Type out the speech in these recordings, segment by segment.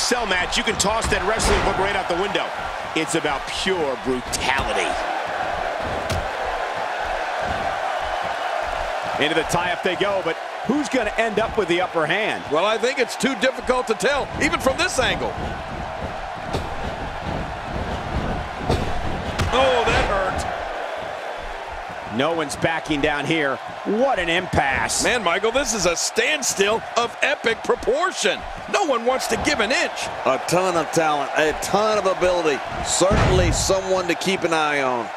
Cell match, you can toss that wrestling book right out the window. It's about pure brutality. Into the tie-up they go, but who's going to end up with the upper hand? Well, I think it's too difficult to tell, even from this angle. Oh, that hurt. No one's backing down here. What an impasse. Man, Michael, this is a standstill of epic proportion. No one wants to give an inch. A ton of talent, a ton of ability. Certainly someone to keep an eye on.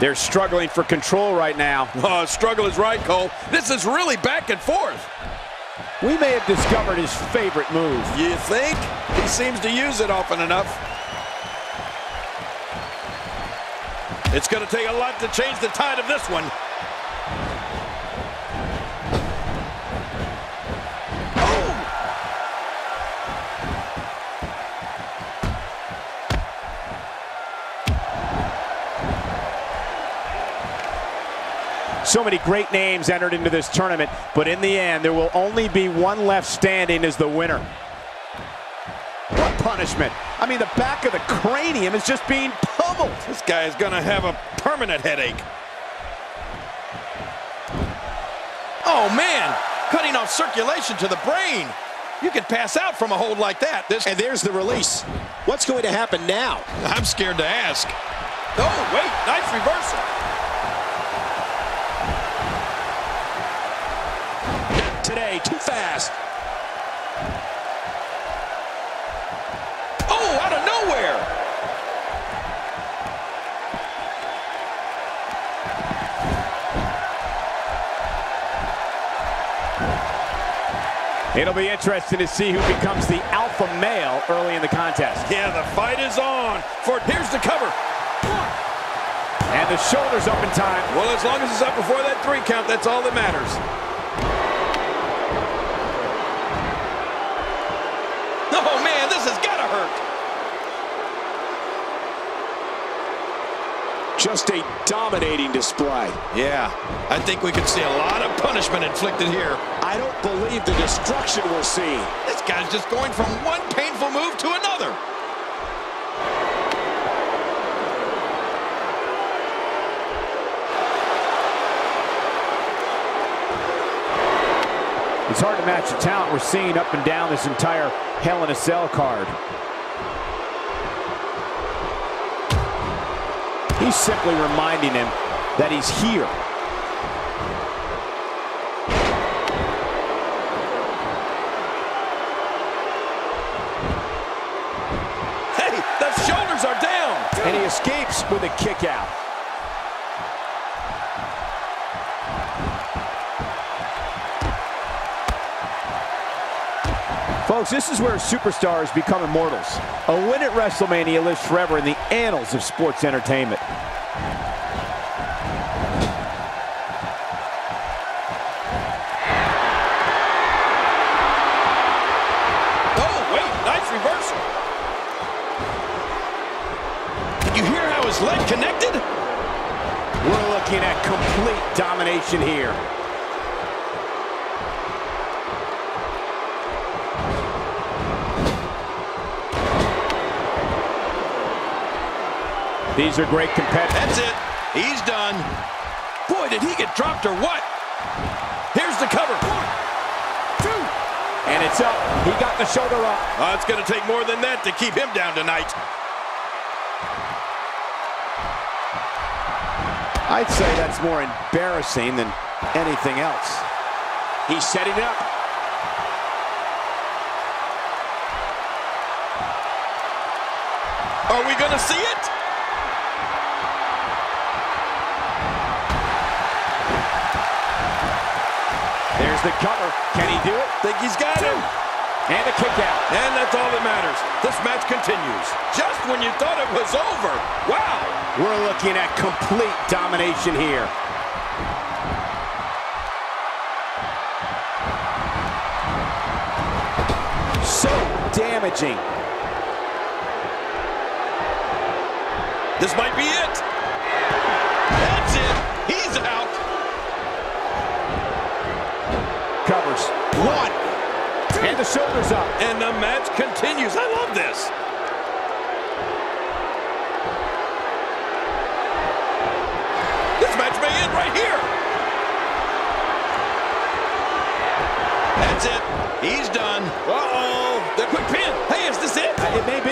They're struggling for control right now. Oh, struggle is right, Cole. This is really back and forth. We may have discovered his favorite move. You think? He seems to use it often enough. It's going to take a lot to change the tide of this one. So many great names entered into this tournament, but in the end, there will only be one left standing as the winner. Punishment? I mean, the back of the cranium is just being pummeled. This guy is going to have a permanent headache. Oh, man. Cutting off circulation to the brain. You could pass out from a hold like that. This And there's the release. What's going to happen now? I'm scared to ask. Oh, wait. Nice reversal. Today, too fast. It'll be interesting to see who becomes the alpha male early in the contest. Yeah, the fight is on. For here's the cover. And the shoulders up in time. Well, as long as it's up before that three count, that's all that matters. Oh, man, this has got to hurt. Just a dominating display. Yeah, I think we could see a lot of punishment inflicted here. I don't believe the destruction we're seeing. This guy's just going from one painful move to another. It's hard to match the talent we're seeing up and down this entire Hell in a Cell card. He's simply reminding him that he's here. Hey, the shoulders are down. And he escapes with a kick out. Folks, this is where superstars become immortals. A win at WrestleMania lives forever in the annals of sports entertainment. Domination here. These are great competitors. That's it. He's done. Boy, did he get dropped or what? Here's the cover. One, two. And it's up. He got the shoulder up. Oh, it's going to take more than that to keep him down tonight. I'd say that's more embarrassing than anything else. He's setting up. Are we going to see it? There's the cover. Can he do it? Think he's got him. And a kick out. And that's all that matters. This match continues. Just when you thought it was over. Wow. We're looking at complete domination here. So damaging. This might be it. That's it. He's out. Covers. One. And the shoulders up. And the match continues. I love this. This right here. That's it. He's done. Uh-oh. The quick pin. Hey, is this it? It may be.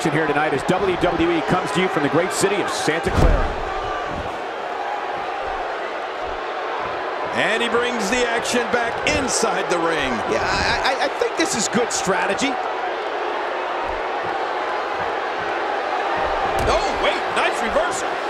Action here tonight as WWE comes to you from the great city of Santa Clara. And he brings the action back inside the ring. Yeah, I, I, I think this is good strategy. Oh, wait, nice reversal.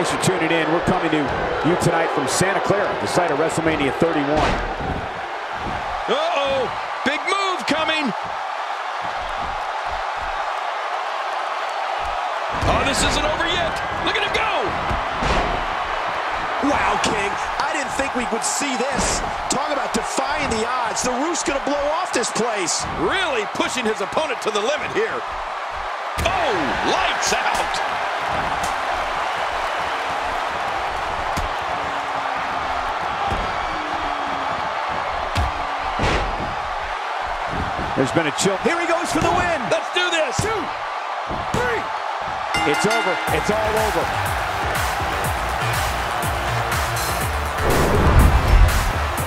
Thanks for tuning in. We're coming to you tonight from Santa Clara, the site of WrestleMania 31. Uh-oh, big move coming. Oh, this isn't over yet. Look at him go. Wow, King. I didn't think we would see this. Talk about defying the odds. The roof's going to blow off this place. Really pushing his opponent to the limit here. Oh, lights out. There's been a chill. Here he goes for the win. Let's do this. Two, three. It's over. It's all over.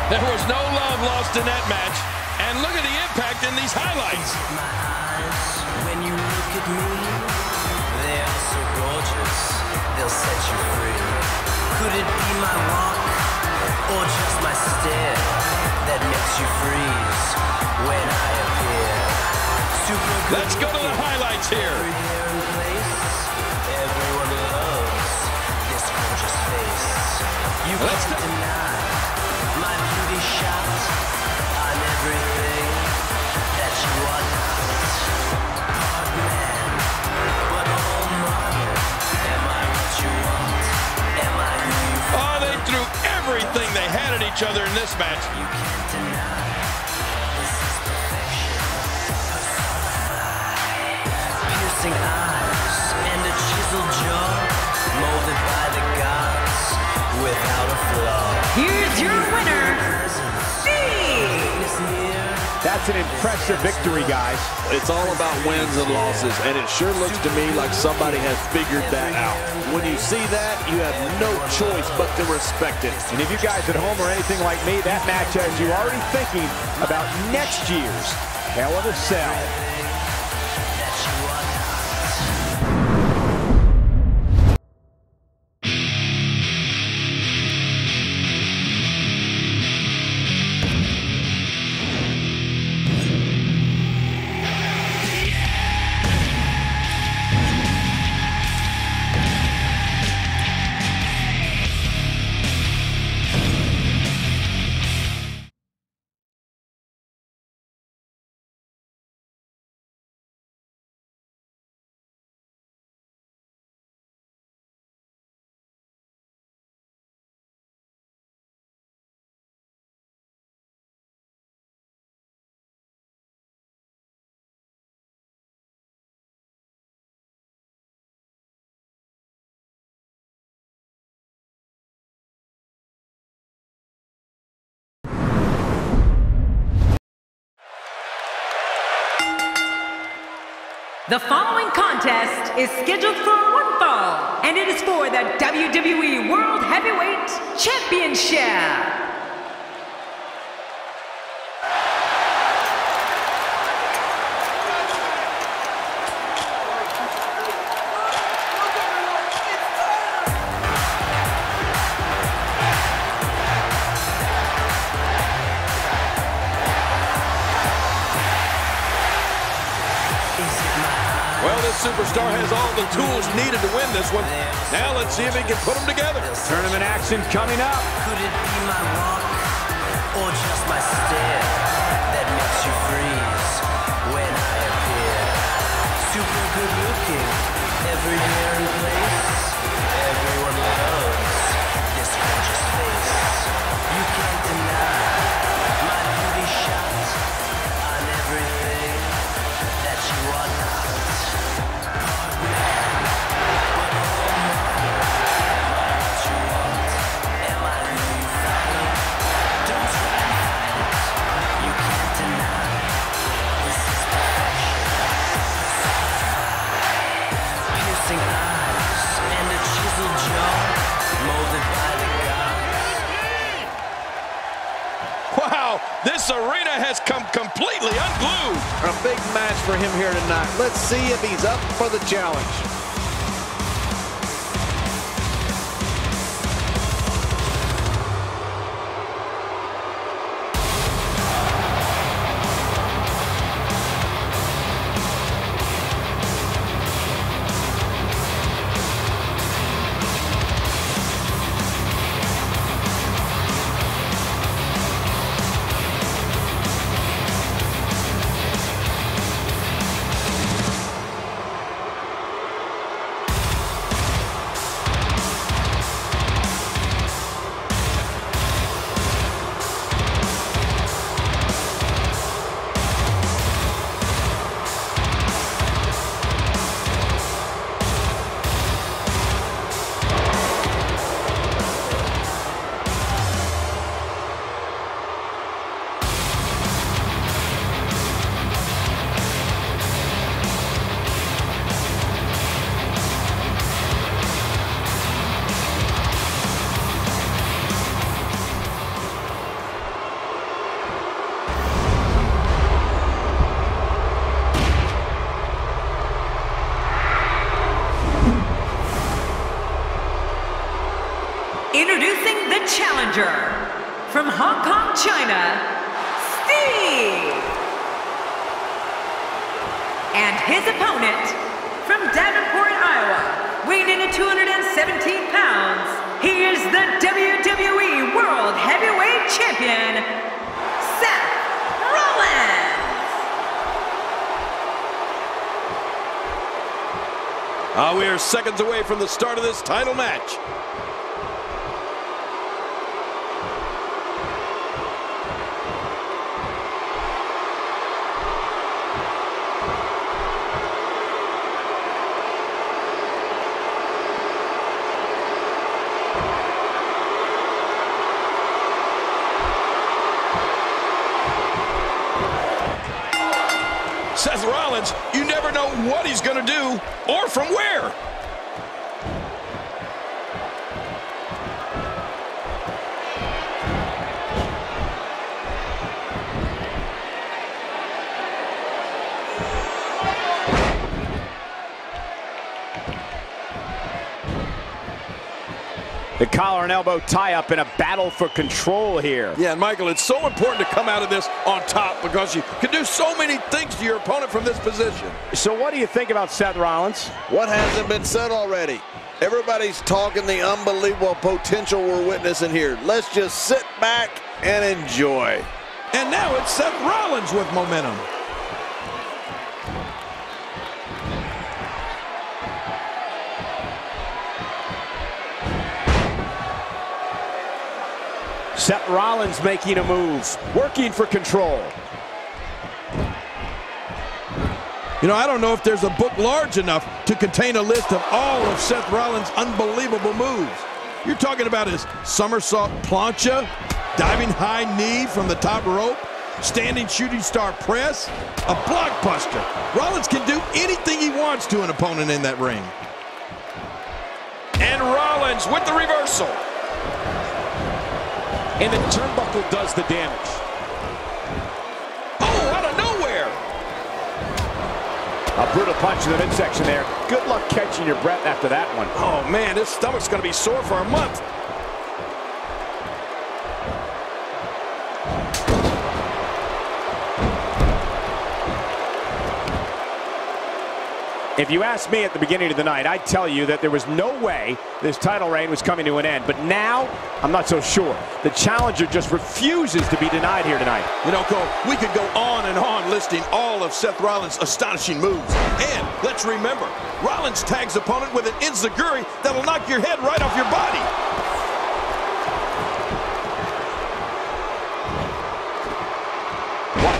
There was no love lost in that match. And look at the impact in these highlights. My eyes, when you look at me, they are so gorgeous, they'll set you free. Could it be my walk, or just my stare, that makes you freeze when I appear? Super good Let's go to the highlights here. Every hair and place, everyone loves this gorgeous face. You Let's can't deny my beauty shot on everything that you are not. Hard man, but all model. Am I what you want? Am I who you Oh, they threw everything they had at each other in this match. Piercing eyes and a chiseled jaw, molded by the gods without a flaw. Here's your winner, Is. That's an impressive victory, guys. It's all about wins and losses, and it sure looks to me like somebody has figured that out. When you see that, you have no choice but to respect it. And if you guys at home are anything like me, that match has you already thinking about next year's Hell in a Cell. The following contest is scheduled for one fall, and it is for the WWE World Heavyweight Championship. Tools needed to win this one. Now let's see if he can put them together. Tournament action coming up. Could it be my walk or just my stare that makes you freeze when I appear? Super good looking, everywhere in Let's see if he's up for the challenge. Challenger from Hong Kong, China, Steve. And his opponent from Davenport, Iowa, weighing in at 217 pounds, he is the WWE World Heavyweight Champion, Seth Rollins. Ah, we are seconds away from the start of this title match. Seth Rollins, you never know what he's going to do or from where. Collar and elbow tie up in a battle for control here. Yeah, and Michael, it's so important to come out of this on top because you can do so many things to your opponent from this position. So what do you think about Seth Rollins? What hasn't been said already? Everybody's talking the unbelievable potential we're witnessing here. Let's just sit back and enjoy. And now it's Seth Rollins with momentum. Seth Rollins making a move, working for control. You know, I don't know if there's a book large enough to contain a list of all of Seth Rollins' unbelievable moves. You're talking about his somersault plancha, diving high knee from the top rope, Standing shooting star press, a blockbuster. Rollins can do anything he wants to an opponent in that ring. And Rollins with the reversal. And the turnbuckle does the damage. Oh, out of nowhere. A brutal punch in the midsection there. Good luck catching your breath after that one. Oh, man, his stomach's going to be sore for a month. If you asked me at the beginning of the night, I'd tell you that there was no way this title reign was coming to an end. But now, I'm not so sure. The challenger just refuses to be denied here tonight. You know, Cole, we could go on and on listing all of Seth Rollins' astonishing moves. And let's remember, Rollins tags opponent with an enziguri that'll knock your head right off your body.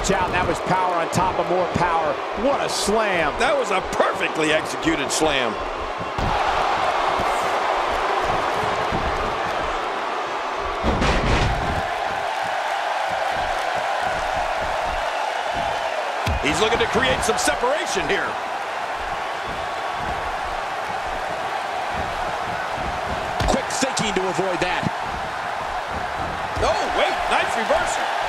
Watch out, that was power on top of more power. What a slam. That was a perfectly executed slam. He's looking to create some separation here. Quick thinking to avoid that. Oh, wait, nice reversal.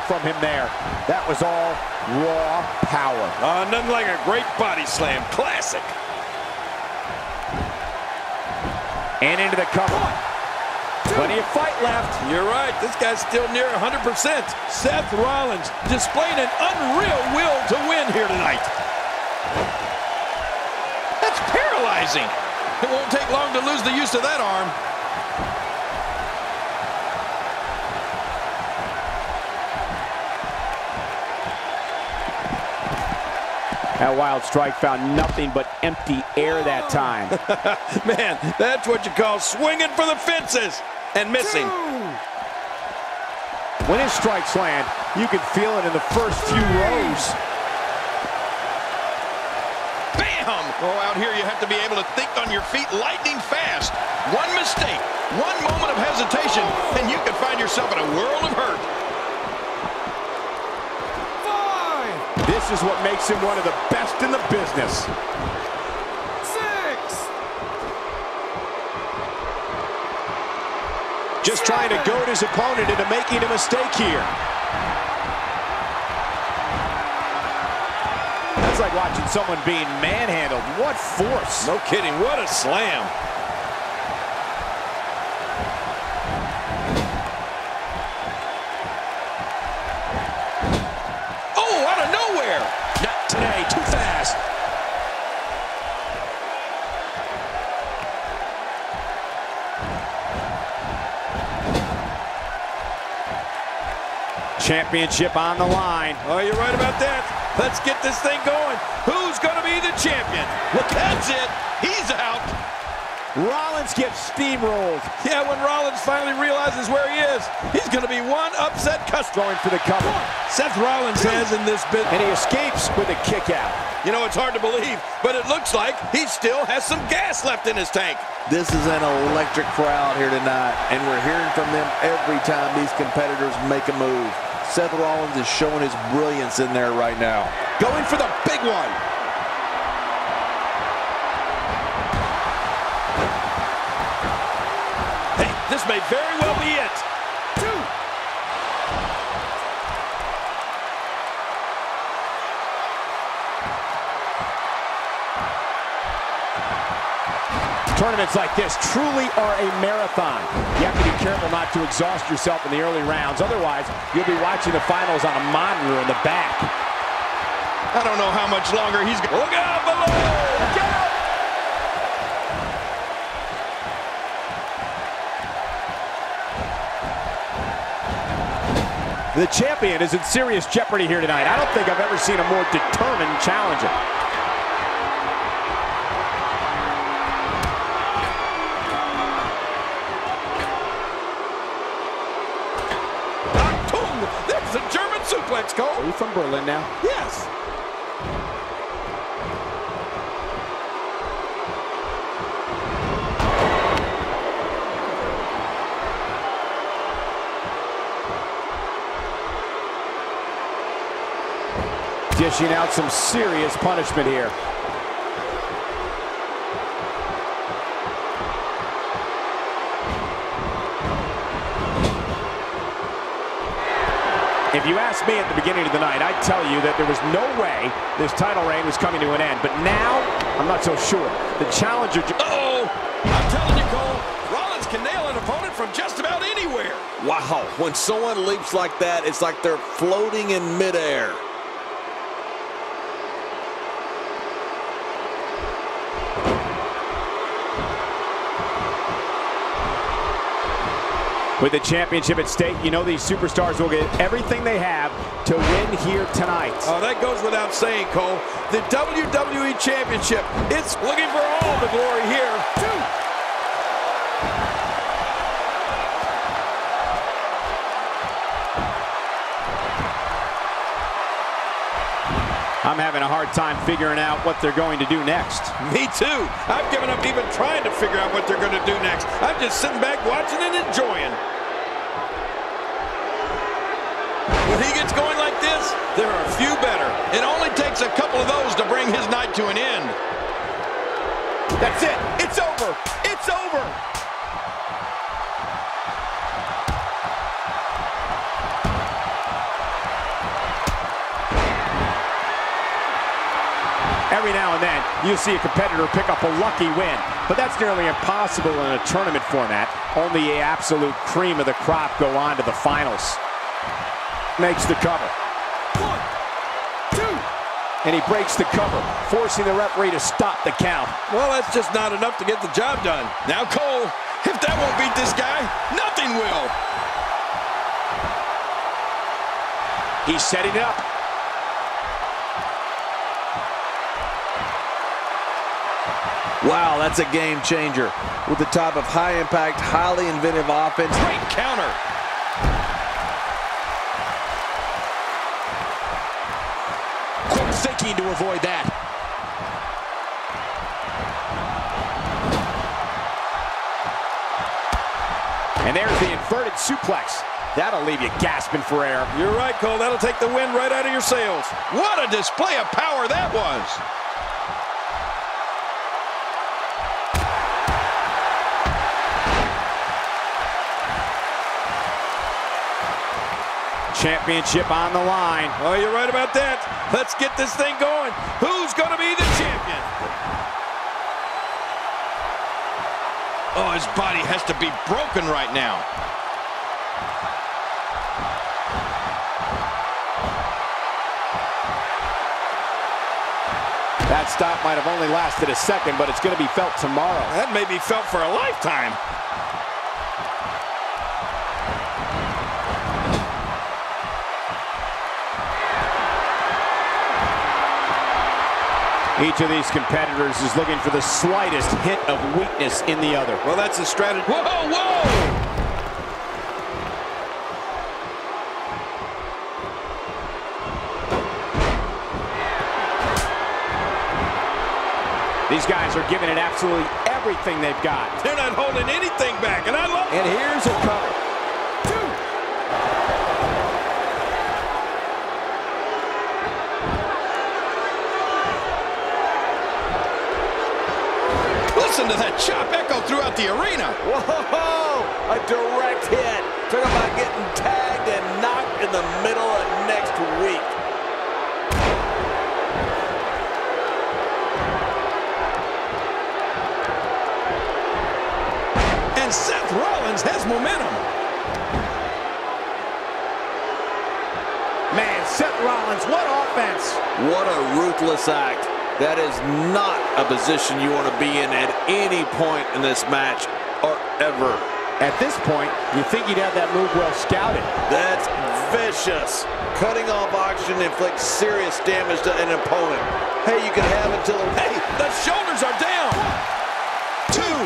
From him there. That was all raw power. Uh, nothing like a great body slam. Classic. And into the cover. Plenty of fight left. You're right. This guy's still near 100%. Seth Rollins displaying an unreal will to win here tonight. That's paralyzing. It won't take long to lose the use of that arm. That wild strike found nothing but empty air that oh. time. Man, that's what you call swinging for the fences and missing. When his strikes land, you can feel it in the first few rows. Bam! Oh, out here you have to be able to think on your feet lightning fast. One mistake, one moment of hesitation, and you can find yourself in a world of hurt. This is what makes him one of the best in the business. Six. Just trying to goad his opponent into making a mistake here. That's like watching someone being manhandled. What force. No kidding. What a slam. Championship on the line. Oh, you're right about that. Let's get this thing going. Who's going to be the champion? Look, that's it. He's out. Rollins gets steamrolled. Yeah, when Rollins finally realizes where he is, he's going to be one upset customer. Going for the cover. Seth Rollins has in this bit. And he escapes with a kick out. You know, it's hard to believe, but it looks like he still has some gas left in his tank. This is an electric crowd here tonight, and we're hearing from them every time these competitors make a move. Seth Rollins is showing his brilliance in there right now. Going for the big one. Tournaments like this truly are a marathon. You have to be careful not to exhaust yourself in the early rounds. Otherwise, you'll be watching the finals on a monitor in the back. I don't know how much longer he's going. Look out below! Look out! The champion is in serious jeopardy here tonight. I don't think I've ever seen a more determined challenger. Chamberlain now. Yes. Dishing out some serious punishment here. If you asked me at the beginning of the night, I'd tell you that there was no way this title reign was coming to an end. But now, I'm not so sure. The challenger... Uh-oh! I'm telling you, Cole, Rollins can nail an opponent from just about anywhere. Wow, when someone leaps like that, it's like they're floating in midair. With the championship at stake, you know these superstars will get everything they have to win here tonight. Oh, that goes without saying, Cole. The WWE Championship, it's looking for all the glory here. Two. I'm having a hard time figuring out what they're going to do next. Me too. I've given up even trying to figure out what they're going to do next. I'm just sitting back watching and enjoying. He gets going like this, there are a few better. It only takes a couple of those to bring his night to an end. That's it. It's over. It's over. Every now and then, you'll see a competitor pick up a lucky win, but that's nearly impossible in a tournament format. Only the absolute cream of the crop go on to the finals. Makes the cover. One, two. And he breaks the cover, forcing the referee to stop the count. Well, that's just not enough to get the job done. Now, Cole, if that won't beat this guy, nothing will. He's setting it up. Wow, that's a game changer. With the type of high-impact, highly inventive offense. Great counter. To avoid that. And there's the inverted suplex. That'll leave you gasping for air. You're right, Cole. That'll take the wind right out of your sails. What a display of power that was. Championship on the line. Oh, you're right about that. Let's get this thing going. Who's going to be the champion? Oh, his body has to be broken right now. That stop might have only lasted a second, but it's going to be felt tomorrow. That may be felt for a lifetime. Each of these competitors is looking for the slightest hint of weakness in the other. Well, that's a strategy. Whoa, whoa! These guys are giving it absolutely everything they've got. They're not holding anything back, and I love it. And here's a cover. Listen to that chop echo throughout the arena. Whoa! A direct hit. Talk about getting tagged and knocked in the middle of next week. And Seth Rollins has momentum. Man, Seth Rollins, what offense! What a ruthless act. That is not a position you want to be in at any point in this match or ever. At this point, you think he'd have that move well scouted. That's vicious. Cutting off oxygen inflicts serious damage to an opponent. Hey, you can have it until... The. Hey, the shoulders are down. Two.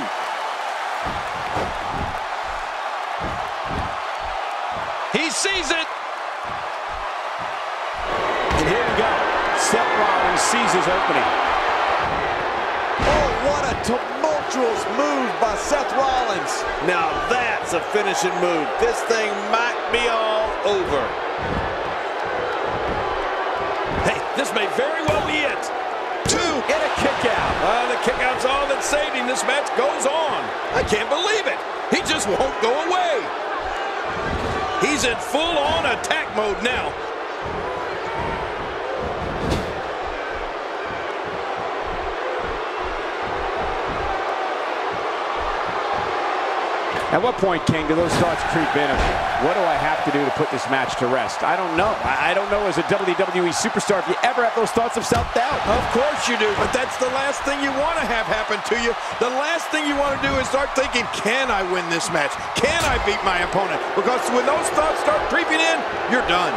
He sees it. Sees his opening. Oh, what a tumultuous move by Seth Rollins. Now that's a finishing move. This thing might be all over. Hey, This may very well be it. Two and a kick out. Uh, the kick out's all that's saving. This match goes on. I can't believe it. He just won't go away. He's in full-on attack mode now. At what point, King, do those thoughts creep in of what do I have to do to put this match to rest? I don't know. I don't know as a WWE superstar if you ever have those thoughts of self-doubt. Of course you do, but that's the last thing you want to have happen to you. The last thing you want to do is start thinking, can I win this match? Can I beat my opponent? Because when those thoughts start creeping in, you're done.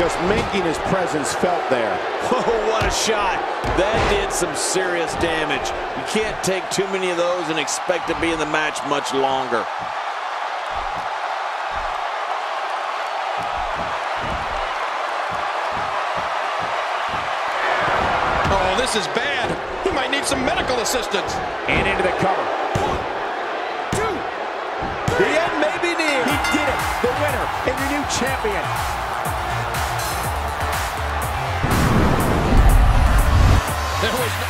Just making his presence felt there. Oh, what a shot. That did some serious damage. You can't take too many of those and expect to be in the match much longer. Oh, this is bad. He might need some medical assistance. And into the cover. The end may be near. He did it. The winner and your new champion. There was no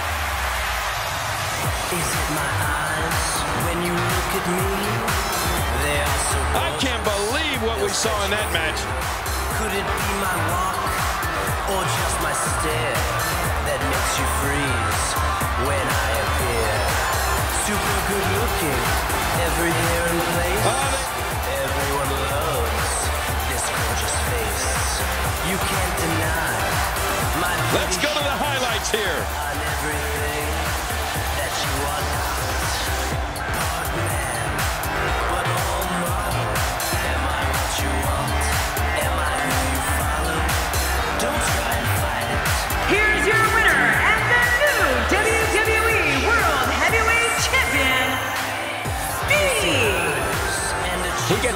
Is it my eyes when you look at me? They are so I can't believe what we saw in that match. Could it be my walk or just my stare that makes you freeze when I appear? Super good looking, every hair in place. Oh, Everyone loves this gorgeous face. You can't deny Let's go to the highlights here.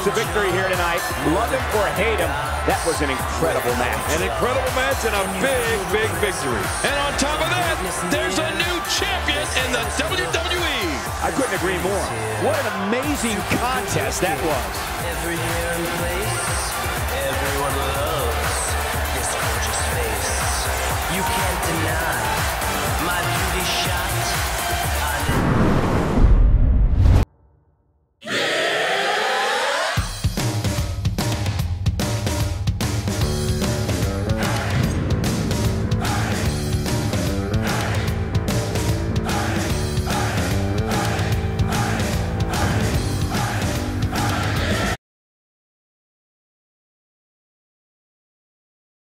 to victory here tonight. Love him or hate him, that was an incredible match. An incredible match and a big, big victory. And on top of that, there's a new champion in the WWE. I couldn't agree more. What an amazing contest that was. Every year and place, everyone loves this gorgeous face. You can't deny.